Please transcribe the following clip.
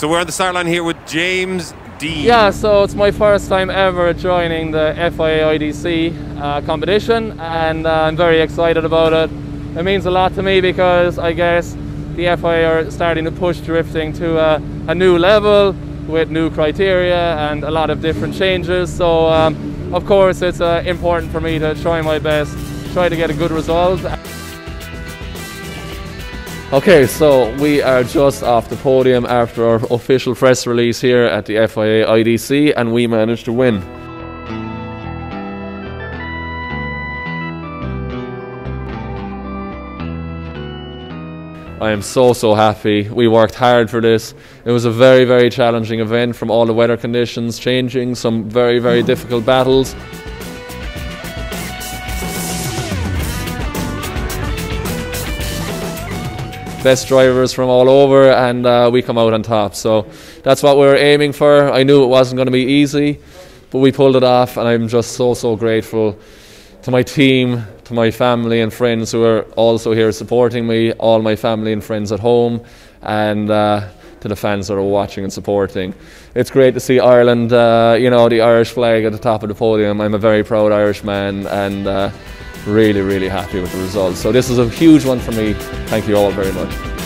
So we're on the start line here with James Deane. Yeah, so it's my first time ever joining the FIA IDC uh, competition, and uh, I'm very excited about it. It means a lot to me because I guess the FIA are starting to push drifting to a, a new level with new criteria and a lot of different changes. So, um, of course, it's uh, important for me to try my best, try to get a good result. Okay, so we are just off the podium after our official press release here at the FIA IDC, and we managed to win. I am so so happy. We worked hard for this. It was a very very challenging event from all the weather conditions changing, some very very difficult battles. Best drivers from all over, and uh, we come out on top. So that's what we are aiming for. I knew it wasn't going to be easy, but we pulled it off, and I'm just so so grateful to my team, to my family and friends who are also here supporting me, all my family and friends at home, and. Uh, to the fans that are watching and supporting. It's great to see Ireland, uh, you know, the Irish flag at the top of the podium. I'm a very proud Irishman and uh, really, really happy with the results. So this is a huge one for me. Thank you all very much.